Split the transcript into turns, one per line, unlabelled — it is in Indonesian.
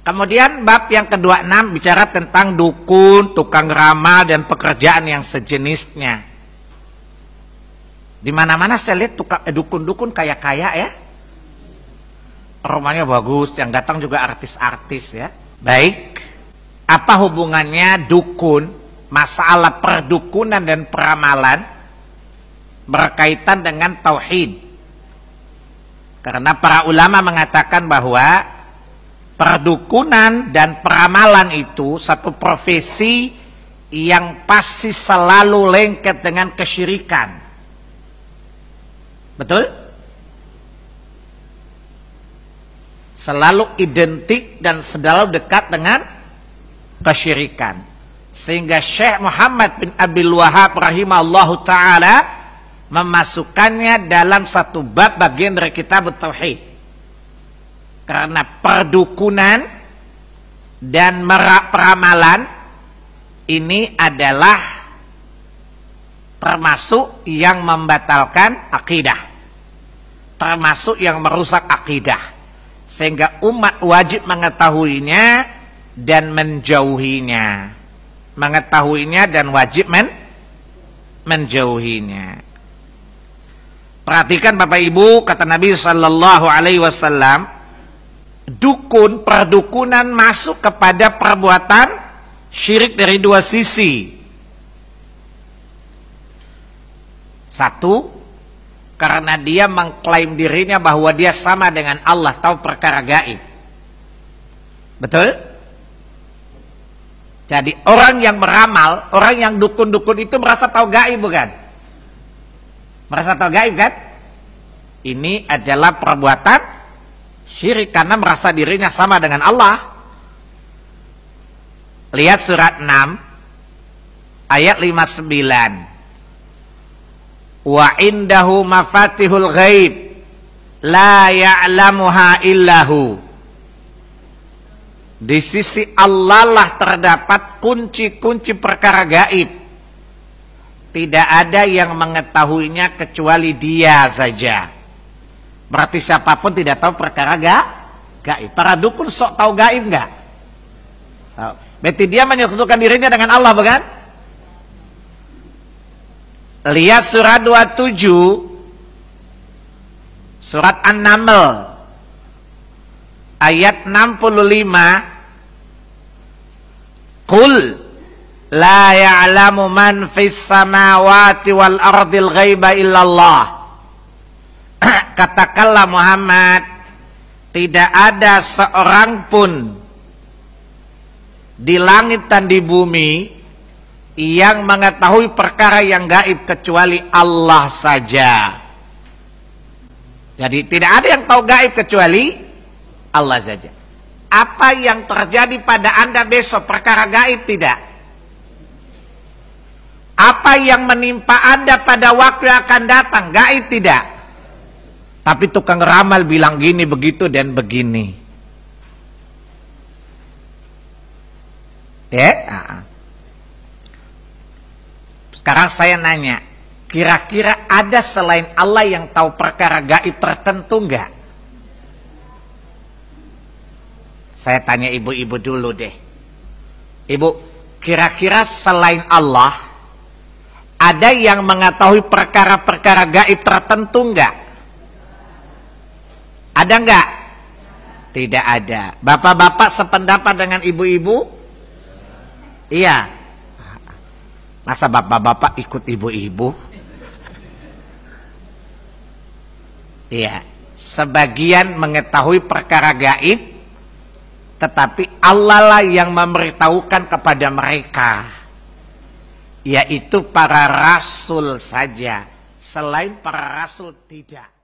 Kemudian bab yang kedua enam bicara tentang dukun, tukang ramal dan pekerjaan yang sejenisnya. Di mana-mana saya lihat eh, dukun-dukun kaya-kaya ya. Rumahnya bagus, yang datang juga artis-artis ya. Baik. Apa hubungannya dukun, masalah perdukunan dan peramalan berkaitan dengan tauhid? Karena para ulama mengatakan bahwa perdukunan dan peramalan itu satu profesi yang pasti selalu lengket dengan kesyirikan. Betul? Selalu identik dan selalu dekat dengan kesyirikan. Sehingga Syekh Muhammad bin Abil Wahab rahimahullahu taala memasukkannya dalam satu bab bagian dari kitab tauhid. Karena perdukunan dan merak peramalan ini adalah termasuk yang membatalkan akidah. Termasuk yang merusak akidah. Sehingga umat wajib mengetahuinya dan menjauhinya. Mengetahuinya dan wajib men menjauhinya. Perhatikan Bapak Ibu kata Nabi Sallallahu Alaihi Wasallam dukun perdukunan masuk kepada perbuatan syirik dari dua sisi satu karena dia mengklaim dirinya bahwa dia sama dengan Allah tahu perkara gaib. Betul? Jadi orang yang meramal, orang yang dukun-dukun itu merasa tahu gaib bukan? Merasa tahu gaib kan? Ini adalah perbuatan syirik karena merasa dirinya sama dengan Allah. Lihat surat 6 ayat 59 wa indahu mafatihul ghaib la ya'lamuha illahu. Di sisi Allah lah terdapat kunci-kunci perkara gaib. Tidak ada yang mengetahuinya kecuali dia saja berarti siapa pun tidak tahu perkara ga, gaib. Para dukun sok tahu gaib enggak berarti dia menyekutukan dirinya dengan Allah bukan? Lihat surat 27 Surat An-Naml. Ayat 65 Qul La ya'lamu man fis samawati wal ardil ghaiba illallah Katakanlah Muhammad Tidak ada seorang pun Di langit dan di bumi yang mengetahui perkara yang gaib kecuali Allah saja. Jadi tidak ada yang tahu gaib kecuali Allah saja. Apa yang terjadi pada Anda besok perkara gaib tidak? Apa yang menimpa Anda pada waktu yang akan datang gaib tidak? Tapi tukang ramal bilang gini begitu dan begini. Ya, yeah? Sekarang saya nanya, kira-kira ada selain Allah yang tahu perkara gaib tertentu enggak? Saya tanya ibu-ibu dulu deh. Ibu, kira-kira selain Allah ada yang mengetahui perkara-perkara gaib tertentu enggak? Ada enggak? Tidak ada. Bapak-bapak sependapat dengan ibu-ibu? Iya. Masa bapak-bapak ikut ibu-ibu? Iya. Sebagian mengetahui perkara gaib, tetapi Allah lah yang memberitahukan kepada mereka. Yaitu para rasul saja. Selain para rasul tidak.